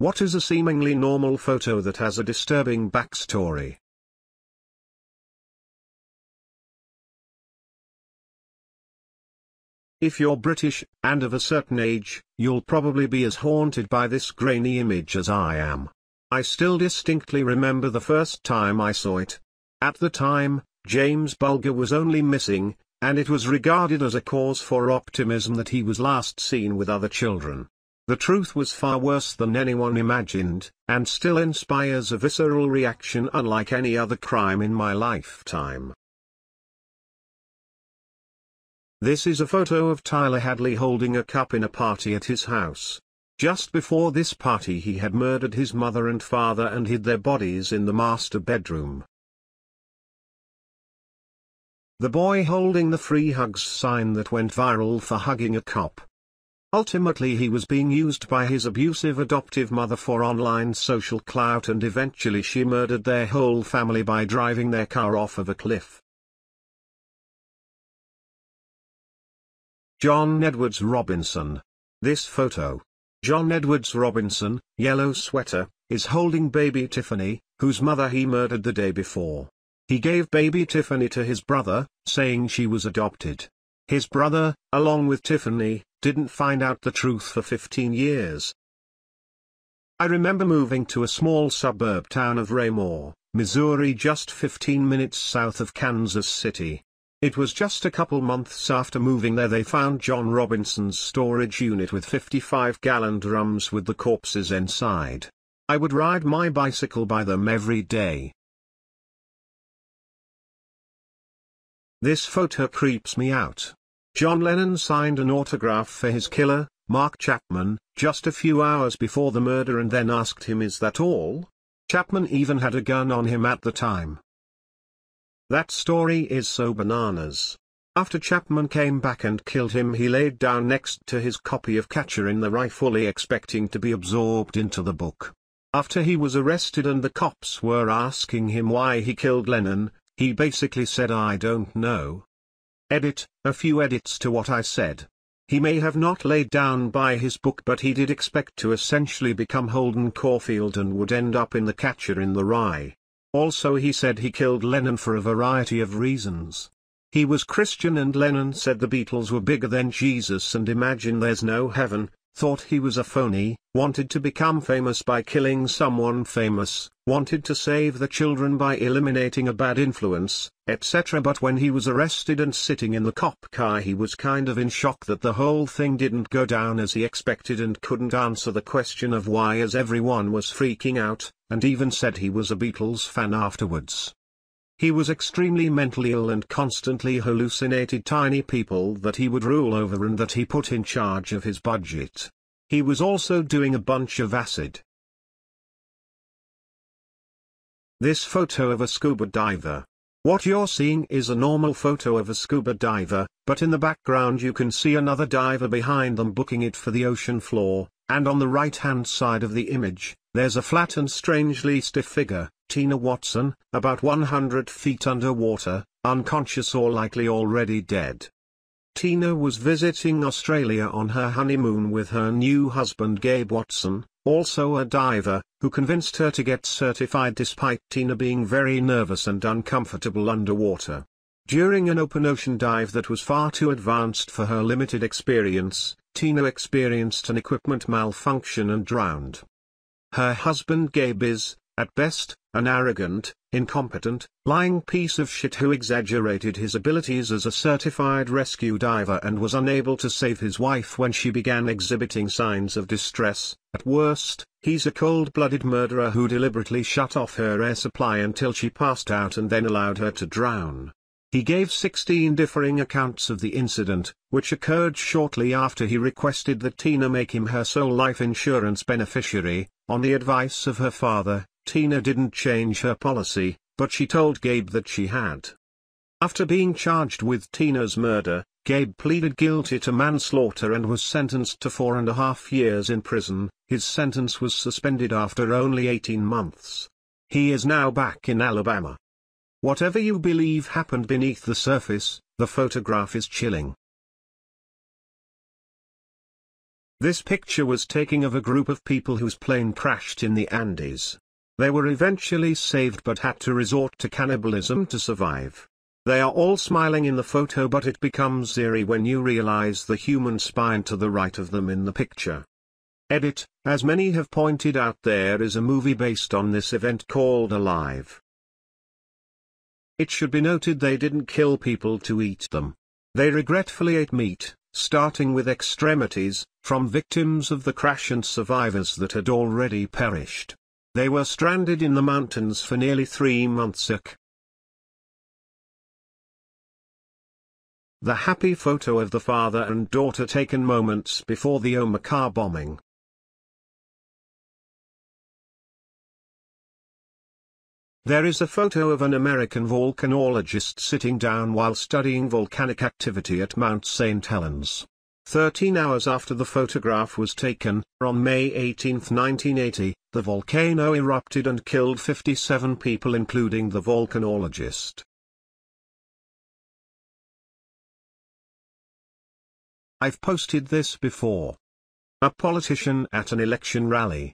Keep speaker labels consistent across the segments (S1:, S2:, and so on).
S1: What is a seemingly normal photo that has a disturbing backstory? If you're British, and of a certain age, you'll probably be as haunted by this grainy image as I am. I still distinctly remember the first time I saw it. At the time, James Bulger was only missing, and it was regarded as a cause for optimism that he was last seen with other children. The truth was far worse than anyone imagined, and still inspires a visceral reaction unlike any other crime in my lifetime. This is a photo of Tyler Hadley holding a cup in a party at his house. Just before this party he had murdered his mother and father and hid their bodies in the master bedroom. The boy holding the free hugs sign that went viral for hugging a cop. Ultimately he was being used by his abusive adoptive mother for online social clout and eventually she murdered their whole family by driving their car off of a cliff. John Edwards Robinson. This photo. John Edwards Robinson, yellow sweater, is holding baby Tiffany, whose mother he murdered the day before. He gave baby Tiffany to his brother, saying she was adopted. His brother, along with Tiffany, didn't find out the truth for 15 years. I remember moving to a small suburb town of Raymore, Missouri just 15 minutes south of Kansas City. It was just a couple months after moving there they found John Robinson's storage unit with 55-gallon drums with the corpses inside. I would ride my bicycle by them every day. This photo creeps me out. John Lennon signed an autograph for his killer, Mark Chapman, just a few hours before the murder and then asked him is that all? Chapman even had a gun on him at the time. That story is so bananas. After Chapman came back and killed him he laid down next to his copy of Catcher in the Rye fully expecting to be absorbed into the book. After he was arrested and the cops were asking him why he killed Lennon, he basically said I don't know. Edit, a few edits to what I said. He may have not laid down by his book but he did expect to essentially become Holden Caulfield and would end up in the Catcher in the Rye. Also he said he killed Lennon for a variety of reasons. He was Christian and Lennon said the Beatles were bigger than Jesus and Imagine There's No Heaven, thought he was a phony, wanted to become famous by killing someone famous, wanted to save the children by eliminating a bad influence, etc. But when he was arrested and sitting in the cop car he was kind of in shock that the whole thing didn't go down as he expected and couldn't answer the question of why as everyone was freaking out, and even said he was a Beatles fan afterwards. He was extremely mentally ill and constantly hallucinated tiny people that he would rule over and that he put in charge of his budget. He was also doing a bunch of acid. This photo of a scuba diver. What you're seeing is a normal photo of a scuba diver, but in the background you can see another diver behind them booking it for the ocean floor, and on the right hand side of the image, there's a flat and strangely stiff figure, Tina Watson, about 100 feet underwater, unconscious or likely already dead. Tina was visiting Australia on her honeymoon with her new husband Gabe Watson, also a diver, who convinced her to get certified despite Tina being very nervous and uncomfortable underwater. During an open ocean dive that was far too advanced for her limited experience, Tina experienced an equipment malfunction and drowned. Her husband Gabe is, at best, an arrogant, incompetent, lying piece of shit who exaggerated his abilities as a certified rescue diver and was unable to save his wife when she began exhibiting signs of distress. At worst, he's a cold-blooded murderer who deliberately shut off her air supply until she passed out and then allowed her to drown. He gave 16 differing accounts of the incident, which occurred shortly after he requested that Tina make him her sole life insurance beneficiary, on the advice of her father, Tina didn't change her policy, but she told Gabe that she had. After being charged with Tina's murder, Gabe pleaded guilty to manslaughter and was sentenced to four and a half years in prison. His sentence was suspended after only 18 months. He is now back in Alabama. Whatever you believe happened beneath the surface, the photograph is chilling. This picture was taken of a group of people whose plane crashed in the Andes. They were eventually saved but had to resort to cannibalism to survive. They are all smiling in the photo but it becomes eerie when you realize the human spine to the right of them in the picture. Edit, as many have pointed out there is a movie based on this event called Alive. It should be noted they didn't kill people to eat them. They regretfully ate meat, starting with extremities, from victims of the crash and survivors that had already perished. They were stranded in the mountains for nearly three months. The happy photo of the father and daughter taken moments before the Omagh bombing. There is a photo of an American volcanologist sitting down while studying volcanic activity at Mount St. Helens. Thirteen hours after the photograph was taken, on May 18, 1980, the volcano erupted and killed 57 people including the volcanologist. I've posted this before. A politician at an election rally.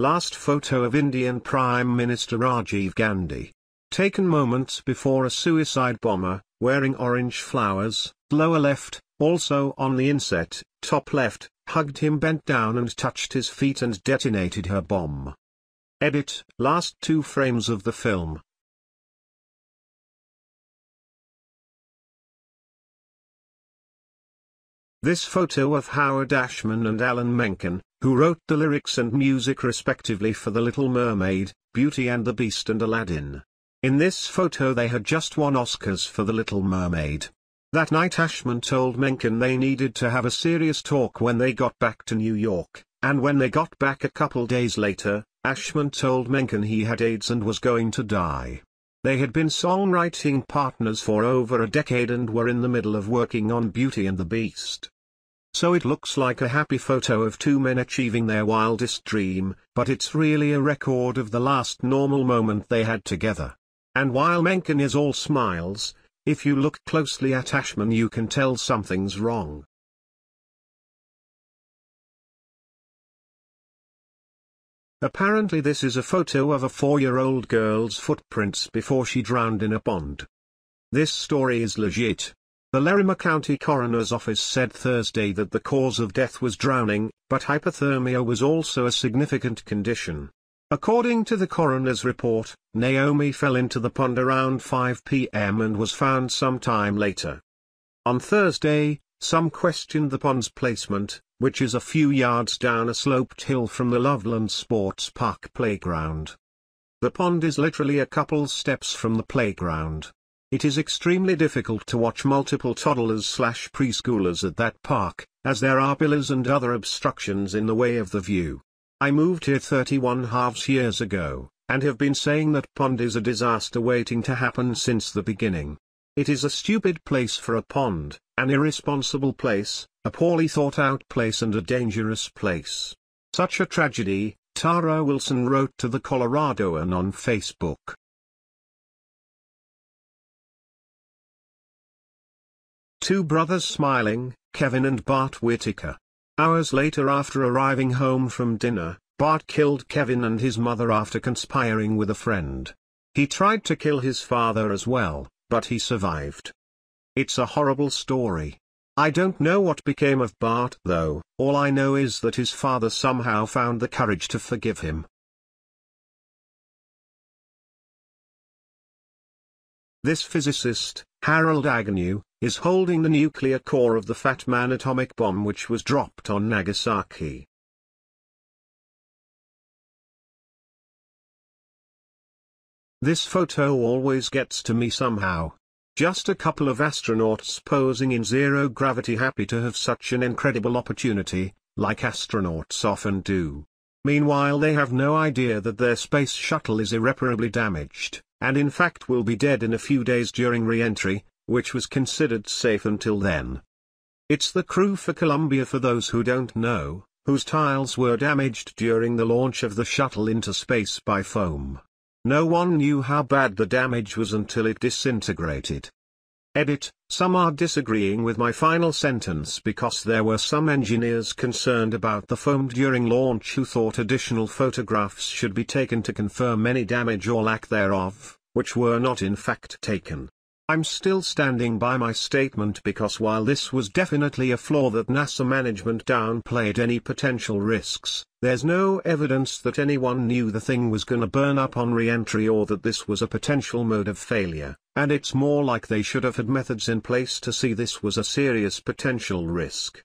S1: Last photo of Indian Prime Minister Rajiv Gandhi. Taken moments before a suicide bomber, wearing orange flowers, lower left, also on the inset, top left, hugged him bent down and touched his feet and detonated her bomb. Edit, last two frames of the film. This photo of Howard Ashman and Alan Menken, who wrote the lyrics and music respectively for The Little Mermaid, Beauty and the Beast and Aladdin. In this photo they had just won Oscars for The Little Mermaid. That night Ashman told Menken they needed to have a serious talk when they got back to New York, and when they got back a couple days later, Ashman told Menken he had AIDS and was going to die. They had been songwriting partners for over a decade and were in the middle of working on Beauty and the Beast. So it looks like a happy photo of two men achieving their wildest dream, but it's really a record of the last normal moment they had together. And while Menken is all smiles, if you look closely at Ashman you can tell something's wrong. Apparently this is a photo of a four-year-old girl's footprints before she drowned in a pond. This story is legit. The Larimer County Coroner's Office said Thursday that the cause of death was drowning, but hypothermia was also a significant condition. According to the coroner's report, Naomi fell into the pond around 5 p.m. and was found some time later. On Thursday, some questioned the pond's placement, which is a few yards down a sloped hill from the Loveland Sports Park playground. The pond is literally a couple steps from the playground. It is extremely difficult to watch multiple toddlers slash preschoolers at that park, as there are pillars and other obstructions in the way of the view. I moved here 31 halves years ago, and have been saying that pond is a disaster waiting to happen since the beginning. It is a stupid place for a pond, an irresponsible place, a poorly thought out place and a dangerous place. Such a tragedy, Tara Wilson wrote to the Coloradoan on Facebook. Two brothers smiling, Kevin and Bart Whitaker. Hours later after arriving home from dinner, Bart killed Kevin and his mother after conspiring with a friend. He tried to kill his father as well, but he survived. It's a horrible story. I don't know what became of Bart though, all I know is that his father somehow found the courage to forgive him. This physicist, Harold Agnew, is holding the nuclear core of the Fat Man atomic bomb which was dropped on Nagasaki. This photo always gets to me somehow. Just a couple of astronauts posing in zero gravity happy to have such an incredible opportunity, like astronauts often do. Meanwhile they have no idea that their space shuttle is irreparably damaged, and in fact will be dead in a few days during re-entry, which was considered safe until then. It's the crew for Columbia for those who don't know, whose tiles were damaged during the launch of the shuttle into space by foam. No one knew how bad the damage was until it disintegrated. Edit, some are disagreeing with my final sentence because there were some engineers concerned about the foam during launch who thought additional photographs should be taken to confirm any damage or lack thereof, which were not in fact taken. I'm still standing by my statement because while this was definitely a flaw that NASA management downplayed any potential risks, there's no evidence that anyone knew the thing was gonna burn up on re-entry or that this was a potential mode of failure, and it's more like they should have had methods in place to see this was a serious potential risk.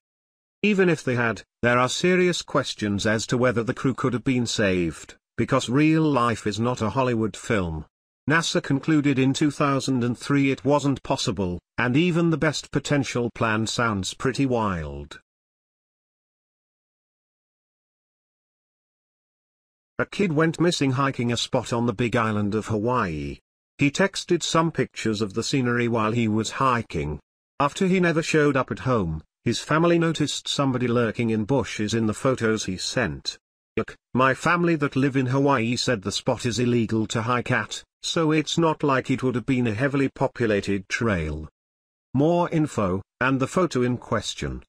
S1: Even if they had, there are serious questions as to whether the crew could have been saved, because real life is not a Hollywood film. NASA concluded in 2003 it wasn't possible, and even the best potential plan sounds pretty wild. A kid went missing hiking a spot on the big island of Hawaii. He texted some pictures of the scenery while he was hiking. After he never showed up at home, his family noticed somebody lurking in bushes in the photos he sent. Look, my family that live in Hawaii said the spot is illegal to hike at, so it's not like it would have been a heavily populated trail. More info, and the photo in question.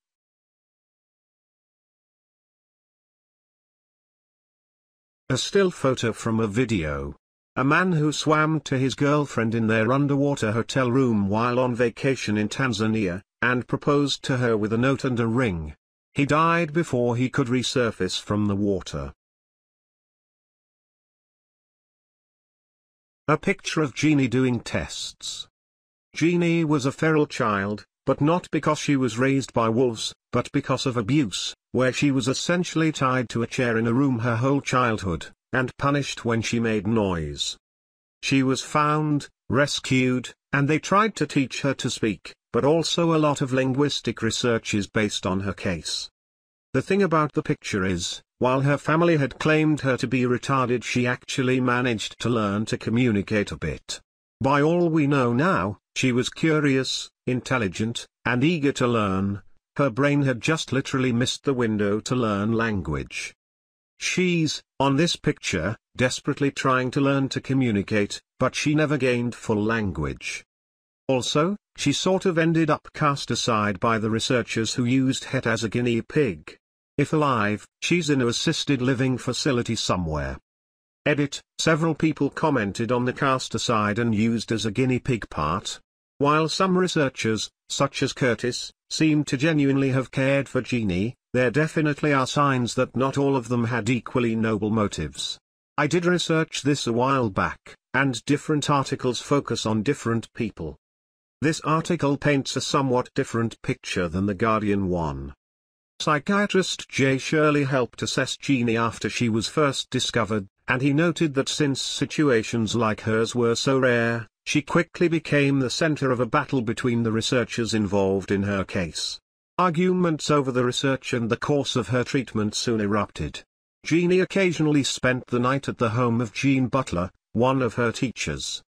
S1: A still photo from a video. A man who swam to his girlfriend in their underwater hotel room while on vacation in Tanzania, and proposed to her with a note and a ring. He died before he could resurface from the water. A picture of Genie doing tests. Genie was a feral child, but not because she was raised by wolves, but because of abuse, where she was essentially tied to a chair in a room her whole childhood, and punished when she made noise. She was found, rescued, and they tried to teach her to speak, but also a lot of linguistic research is based on her case. The thing about the picture is, while her family had claimed her to be retarded she actually managed to learn to communicate a bit. By all we know now, she was curious, intelligent, and eager to learn, her brain had just literally missed the window to learn language. She's, on this picture, desperately trying to learn to communicate, but she never gained full language. Also, she sort of ended up cast aside by the researchers who used Het as a guinea pig. If alive, she's in an assisted living facility somewhere. Edit, several people commented on the cast aside and used as a guinea pig part. While some researchers, such as Curtiss, seem to genuinely have cared for Genie, there definitely are signs that not all of them had equally noble motives. I did research this a while back, and different articles focus on different people. This article paints a somewhat different picture than the Guardian one. Psychiatrist Jay Shurley helped assess Genie after she was first discovered, and he noted that since situations like hers were so rare, she quickly became the center of a battle between the researchers involved in her case. Arguments over the research and the course of her treatment soon erupted. Genie occasionally spent the night at the home of Jean Butler, one of her teachers.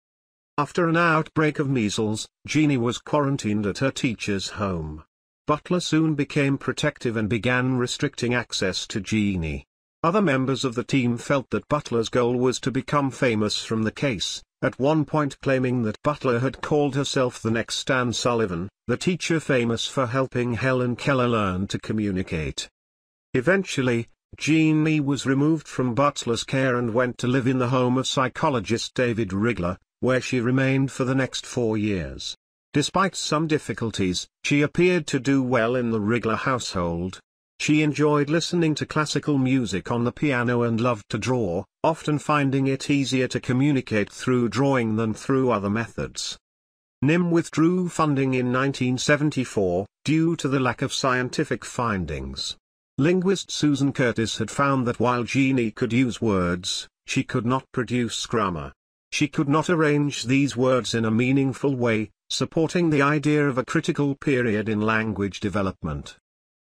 S1: After an outbreak of measles, Genie was quarantined at her teacher's home. Butler soon became protective and began restricting access to Genie. Other members of the team felt that Butler's goal was to become famous from the case, at one point claiming that Butler had called herself the next Anne Sullivan, the teacher famous for helping Helen Keller learn to communicate. Eventually, Genie was removed from Butler's care and went to live in the home of psychologist David Rigler, where she remained for the next four years. Despite some difficulties, she appeared to do well in the Rigler household. She enjoyed listening to classical music on the piano and loved to draw, often finding it easier to communicate through drawing than through other methods. NIM withdrew funding in 1974, due to the lack of scientific findings. Linguist Susan Curtiss had found that while Genie could use words, she could not produce grammar. She could not arrange these words in a meaningful way, supporting the idea of a critical period in language development.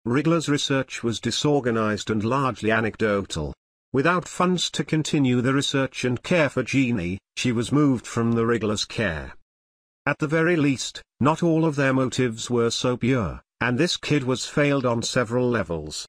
S1: Rigler's research was disorganized and largely anecdotal. Without funds to continue the research and care for Genie, she was moved from the Rigler's care. At the very least, not all of their motives were so pure, and this kid was failed on several levels.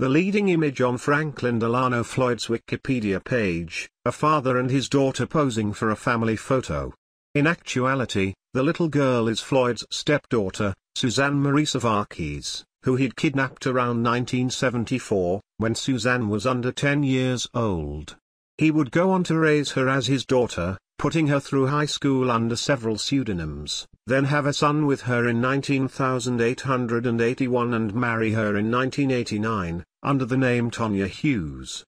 S1: The leading image on Franklin Delano Floyd's Wikipedia page, a father and his daughter posing for a family photo. In actuality, the little girl is Floyd's stepdaughter, Suzanne Marie Sevakis, who he'd kidnapped around 1974, when Suzanne was under 10 years old. He would go on to raise her as his daughter, putting her through high school under several pseudonyms, then have a son with her in 19881 and marry her in 1989, under the name Tonya Hughes.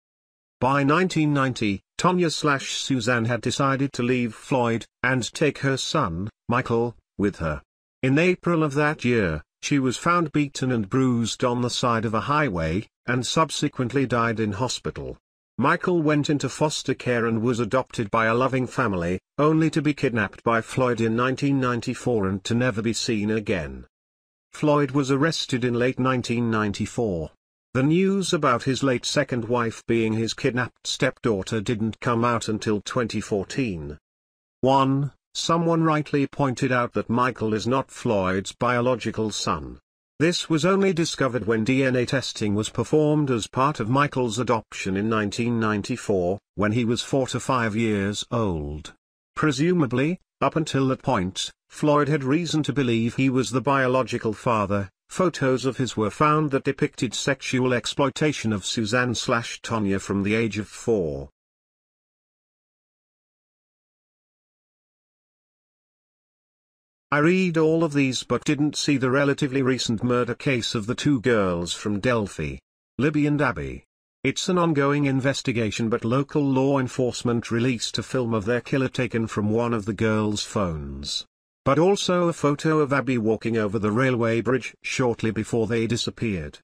S1: By 1990, Tonya Suzanne had decided to leave Floyd, and take her son, Michael, with her. In April of that year, she was found beaten and bruised on the side of a highway, and subsequently died in hospital. Michael went into foster care and was adopted by a loving family, only to be kidnapped by Floyd in 1994 and to never be seen again. Floyd was arrested in late 1994. The news about his late second wife being his kidnapped stepdaughter didn't come out until 2014. 1. Someone rightly pointed out that Michael is not Floyd's biological son. This was only discovered when DNA testing was performed as part of Michael's adoption in 1994, when he was 4 to 5 years old. Presumably, up until that point, Floyd had reason to believe he was the biological father. Photos of his were found that depicted sexual exploitation of Suzanne slash Tonya from the age of 4. I read all of these but didn't see the relatively recent murder case of the two girls from Delphi. Libby and Abby. It's an ongoing investigation but local law enforcement released a film of their killer taken from one of the girls' phones. But also a photo of Abby walking over the railway bridge shortly before they disappeared.